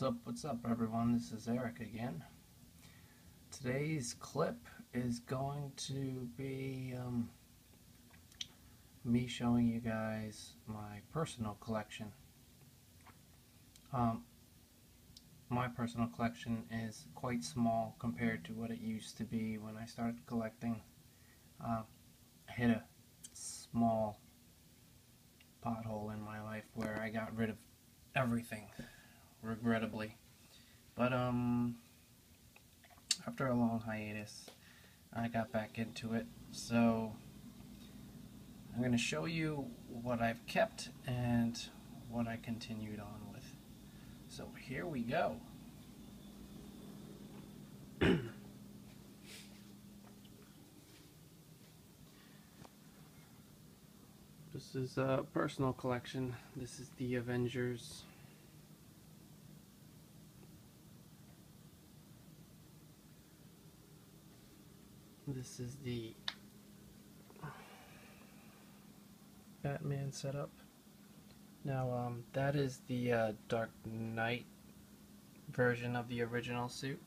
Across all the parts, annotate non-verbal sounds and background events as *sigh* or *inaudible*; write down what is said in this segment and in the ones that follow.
What's up, what's up everyone? This is Eric again. Today's clip is going to be um, me showing you guys my personal collection. Um, my personal collection is quite small compared to what it used to be when I started collecting. Uh, I hit a small pothole in my life where I got rid of everything regrettably. But um, after a long hiatus, I got back into it. So I'm going to show you what I've kept and what I continued on with. So here we go. this is a personal collection. This is the Avengers This is the Batman setup. Now, um, that is the uh, Dark Knight version of the original suit.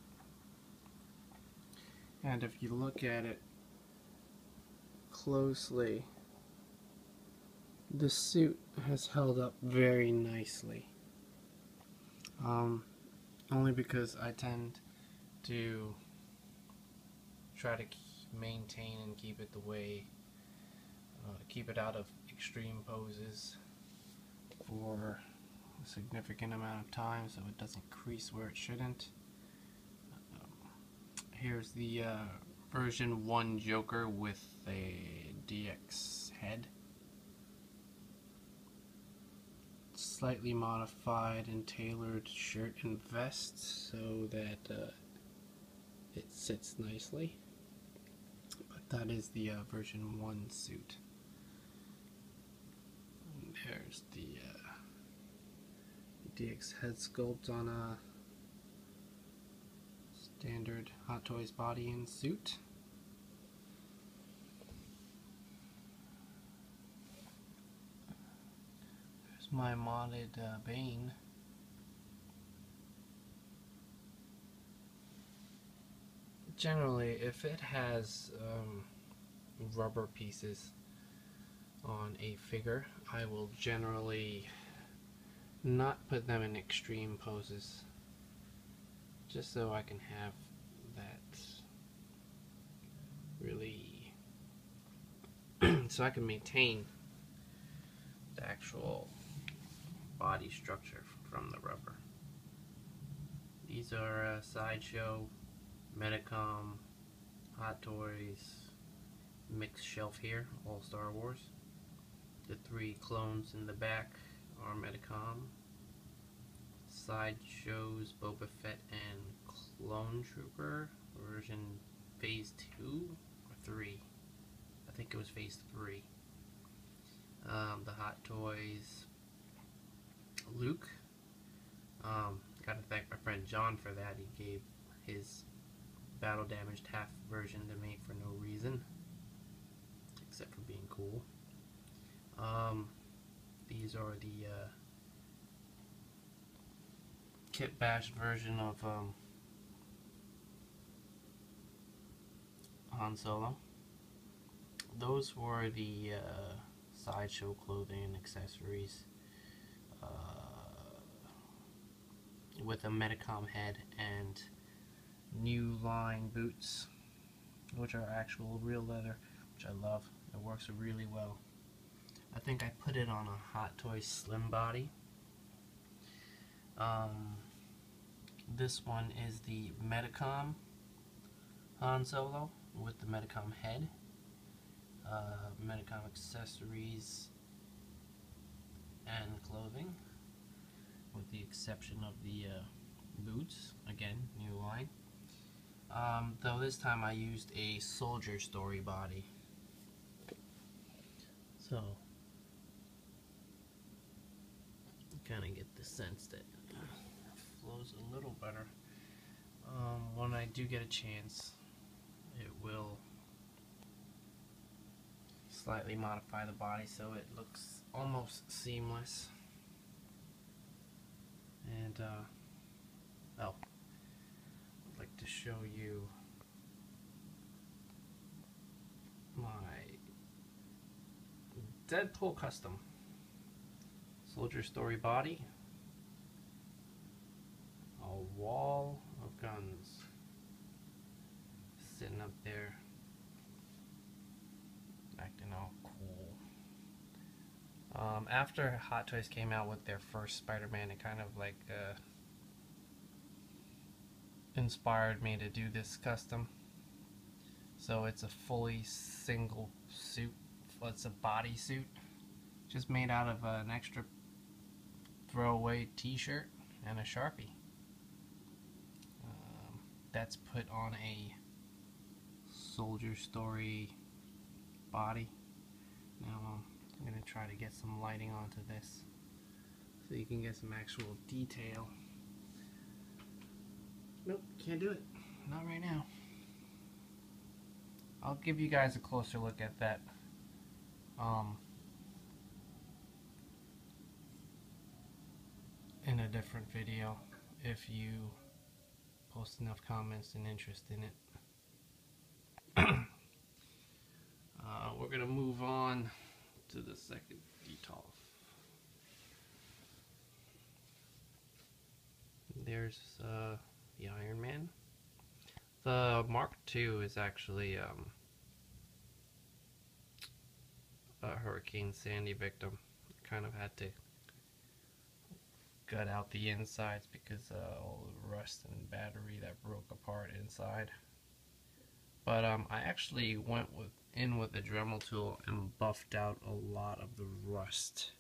And if you look at it closely, the suit has held up very nicely. Um, only because I tend to try to maintain and keep it the way, uh, keep it out of extreme poses for a significant amount of time so it doesn't crease where it shouldn't. Um, here's the uh, version 1 Joker with a DX head. Slightly modified and tailored shirt and vest so that uh, it sits nicely that is the uh, version 1 suit. And there's the uh, DX head sculpt on a standard Hot Toys body and suit. There's my modded uh, Bane. Generally, if it has um, rubber pieces on a figure, I will generally not put them in extreme poses just so I can have that really *clears throat* so I can maintain the actual body structure from the rubber. These are a sideshow Medicom, Hot Toys, mixed shelf here, all Star Wars. The three clones in the back are Medicom. Sideshow's Boba Fett and Clone Trooper version phase 2 or 3. I think it was phase 3. Um, the Hot Toys Luke. Um, gotta thank my friend John for that. He gave his battle damaged half version to me for no reason except for being cool. Um, these are the uh, kit bash version of um, Han Solo. Those were the uh, sideshow clothing and accessories uh, with a Medicom head and new line boots which are actual real leather which I love. It works really well. I think I put it on a Hot Toys Slim Body. Um, this one is the Medicom Han Solo with the Medicom head. Uh, Medicom accessories and clothing with the exception of the uh, boots. Again new line um, though this time I used a soldier story body. So, kind of get the sense that it flows a little better. Um, when I do get a chance, it will slightly modify the body so it looks almost seamless. And uh, oh, show you my Deadpool custom. Soldier story body, a wall of guns. Sitting up there. Acting all cool. Um, after Hot Toys came out with their first Spider-Man, it kind of like uh, inspired me to do this custom. So it's a fully single suit. It's a body suit, just made out of an extra throwaway T-shirt and a Sharpie. Um, that's put on a Soldier Story body. Now um, I'm going to try to get some lighting onto this so you can get some actual detail. Nope, can't do it. Not right now. I'll give you guys a closer look at that. Um, in a different video if you post enough comments and interest in it. *clears throat* uh, we're going to move on to the second detail. There's uh, the Iron Man. The Mark II is actually um, a Hurricane Sandy victim. Kind of had to gut out the insides because uh, all the rust and battery that broke apart inside. But um, I actually went with in with the Dremel tool and buffed out a lot of the rust.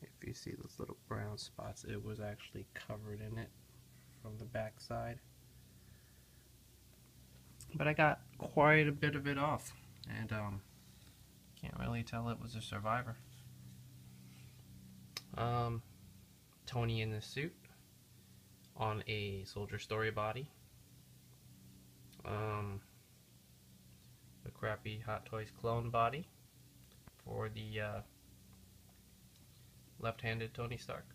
If you see those little brown spots, it was actually covered in it from the back side. But I got quite a bit of it off, and um, can't really tell it was a survivor. Um, Tony in the suit on a Soldier Story body. Um, the crappy Hot Toys clone body for the uh, left-handed Tony Stark.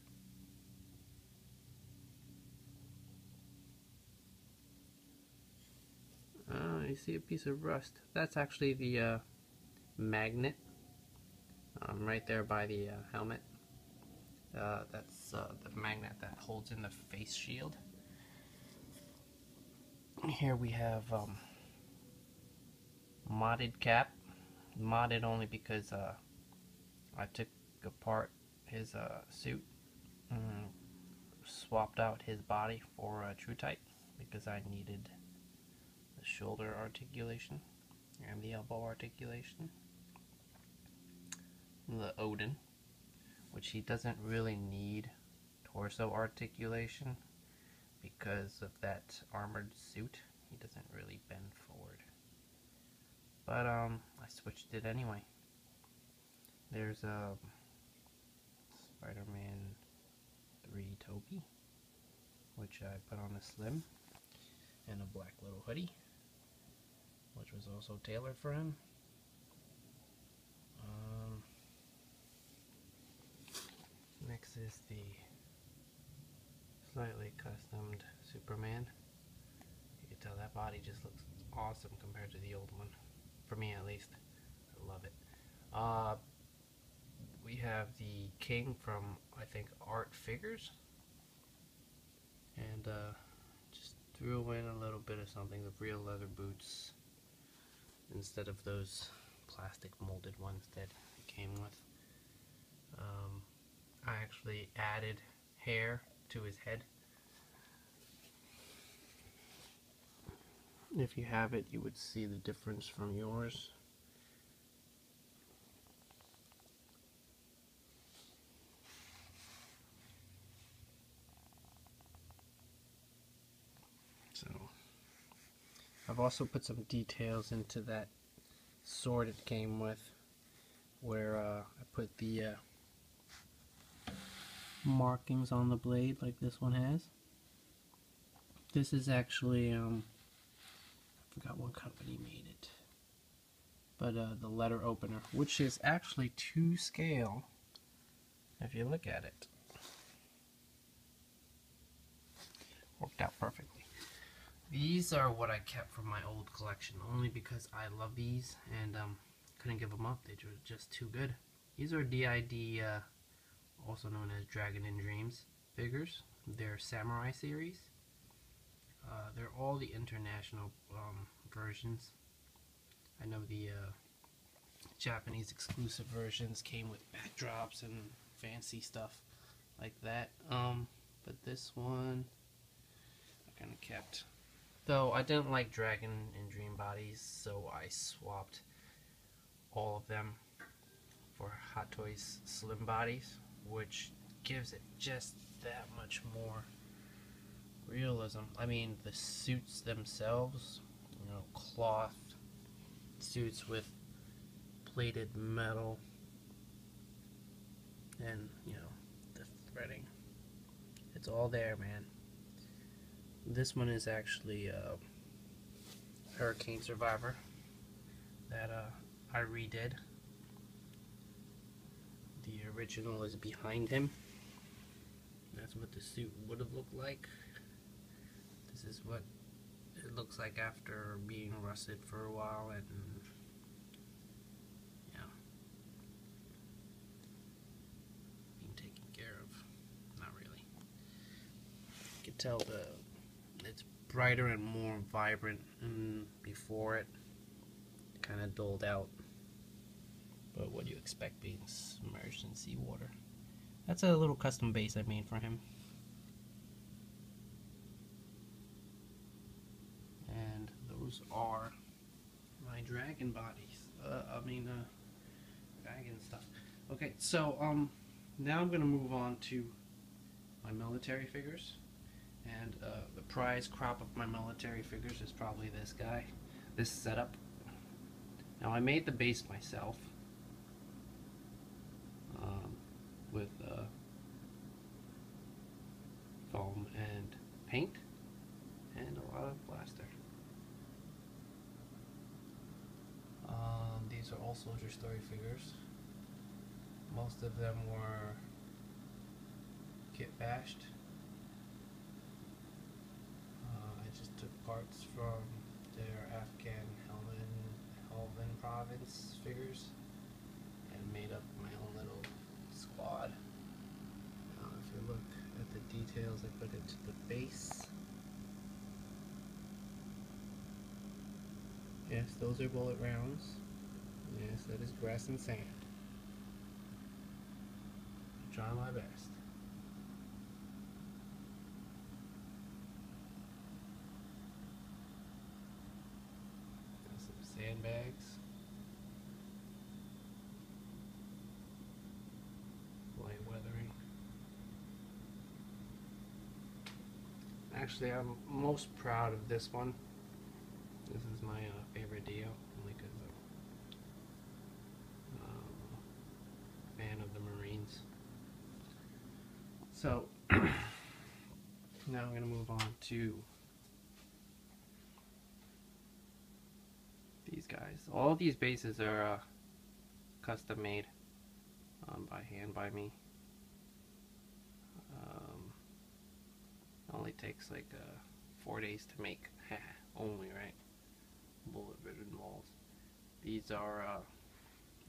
You see a piece of rust. That's actually the uh, magnet um, right there by the uh, helmet. Uh, that's uh, the magnet that holds in the face shield. Here we have um, modded cap. Modded only because uh, I took apart his uh, suit and swapped out his body for a TrueType because I needed shoulder articulation and the elbow articulation. The Odin, which he doesn't really need torso articulation because of that armored suit. He doesn't really bend forward. But um, I switched it anyway. There's a um, Spider-Man 3 Tobey, which I put on a slim, and a black little hoodie, which was also tailored for him. Um, next is the slightly customed Superman. You can tell that body just looks awesome compared to the old one. For me at least. I love it. Uh, we have the King from, I think, Art Figures. And uh, just threw in a little bit of something, the real leather boots, instead of those plastic molded ones that it came with. Um, I actually added hair to his head. If you have it, you would see the difference from yours. I've also put some details into that sword it came with, where uh, I put the uh, markings on the blade like this one has. This is actually, um, I forgot what company made it, but uh, the letter opener, which is actually to scale if you look at it. These are what I kept from my old collection, only because I love these and um, couldn't give them up. They were just too good. These are DID, uh, also known as Dragon in Dreams figures. They're Samurai series. Uh, they're all the international um, versions. I know the uh, Japanese exclusive versions came with backdrops and fancy stuff like that. Um, but this one I kind of kept. Though I didn't like Dragon and Dream bodies, so I swapped all of them for Hot Toys Slim bodies, which gives it just that much more realism. I mean, the suits themselves, you know, cloth suits with plated metal and, you know, the threading. It's all there, man. This one is actually uh, Hurricane Survivor that uh, I redid. The original is behind him. That's what the suit would have looked like. This is what it looks like after being rusted for a while and yeah, being taken care of. Not really. You tell the brighter and more vibrant than before it kind of dulled out. But what do you expect being submerged in seawater? That's a little custom base I made for him. And those are my dragon bodies. Uh, I mean, uh, dragon stuff. Okay, so um, now I'm gonna move on to my military figures. And uh, the prize crop of my military figures is probably this guy, this setup. Now I made the base myself um, with uh, foam and paint and a lot of plaster. Um, these are all Soldier Story figures. Most of them were kit bashed. Uh, I just took parts from their Afghan Helmand, province figures and made up my own little squad. Now if you look at the details I put into the base. Yes, those are bullet rounds. Yes, that is grass and sand. I'm trying my best. Got some sandbags. Light weathering. Actually, I'm most proud of this one. This is my uh, favorite deal, only because I'm um, a fan of the Marines. So, *clears throat* now I'm going to move on to these guys. All these bases are uh, custom made um, by hand by me. Only takes like uh, four days to make. *laughs* only, right? bullet ridden walls. These are uh,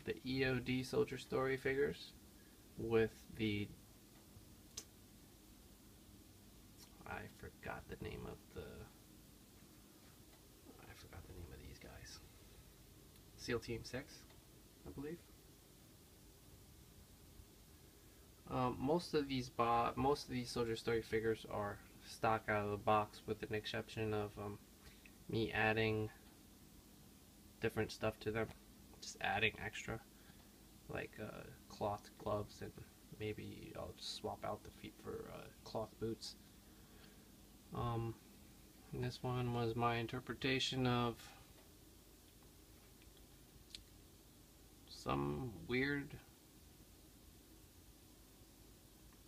the EOD Soldier Story figures with the I forgot the name of the I forgot the name of these guys. SEAL Team 6, I believe. Um, most of these bo most of these Soldier Story figures are stock out of the box with an exception of um, me adding different stuff to them. Just adding extra, like uh, cloth gloves, and maybe I'll just swap out the feet for uh, cloth boots. Um, this one was my interpretation of some weird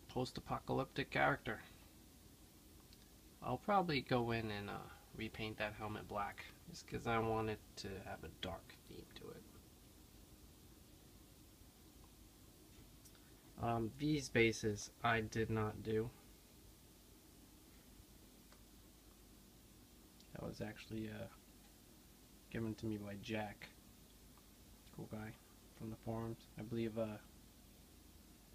post-apocalyptic character. I'll probably go in and uh, repaint that helmet black just because I want it to have a dark theme to it. Um, these bases I did not do. That was actually uh, given to me by Jack. Cool guy from the forums. I believe uh,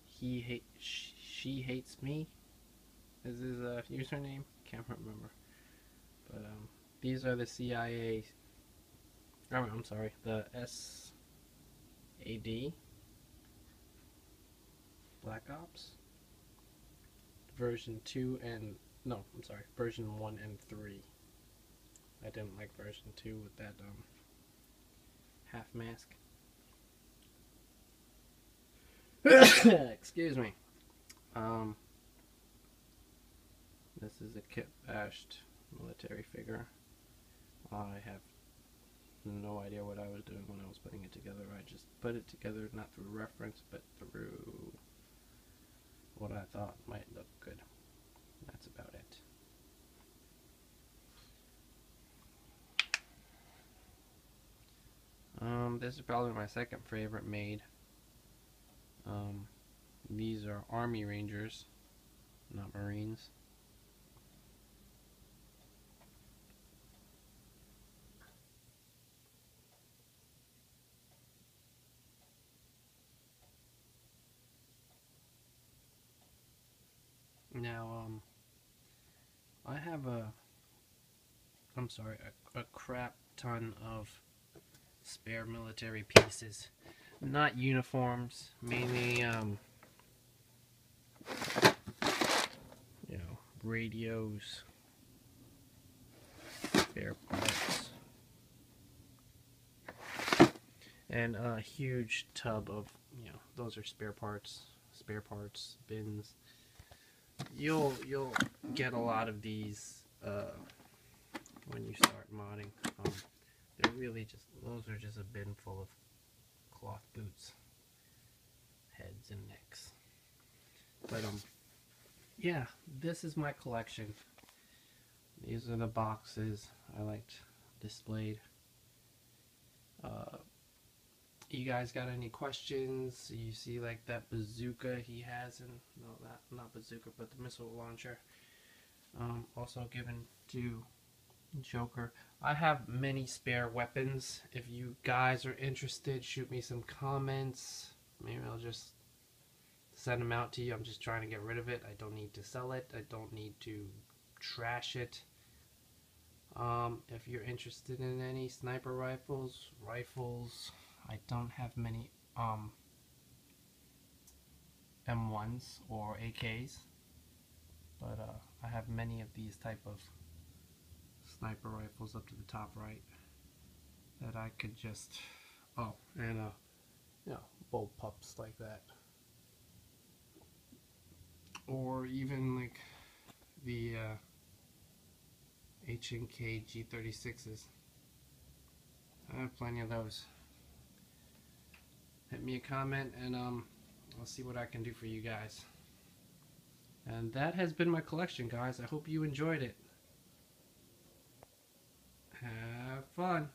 he hate sh- she hates me is his uh, username. Can't remember. But um, these are the CIA. Oh, I'm sorry, the SAD Black Ops version two and no, I'm sorry, version one and three. I didn't like version two with that um half mask. *coughs* Excuse me. Um, this is a kit bashed military figure. I have no idea what I was doing when I was putting it together. I just put it together not through reference, but through what I thought might look good. That's about it. Um, this is probably my second favorite made. Um, these are Army Rangers, not Marines. Now, um, I have a, I'm sorry, a, a crap ton of spare military pieces. Not uniforms, mainly, um, you know, radios, spare parts, and a huge tub of, you know, those are spare parts, spare parts, bins. You'll, you'll get a lot of these, uh, when you start modding. Um, they're really just, those are just a bin full of cloth boots, heads and necks. But, um, yeah, this is my collection. These are the boxes I liked displayed. Uh, you guys got any questions? You see like that bazooka he has and no not not bazooka but the missile launcher. Um, also given to Joker. I have many spare weapons. If you guys are interested, shoot me some comments. Maybe I'll just send them out to you. I'm just trying to get rid of it. I don't need to sell it. I don't need to trash it. Um, if you're interested in any sniper rifles, rifles, I don't have many um, M1s or AKs, but uh, I have many of these type of sniper rifles up to the top right that I could just oh and uh you know bull pups like that. Or even like the uh, H&K G36s I have plenty of those hit me a comment and um I'll see what I can do for you guys. And that has been my collection guys. I hope you enjoyed it. Have fun.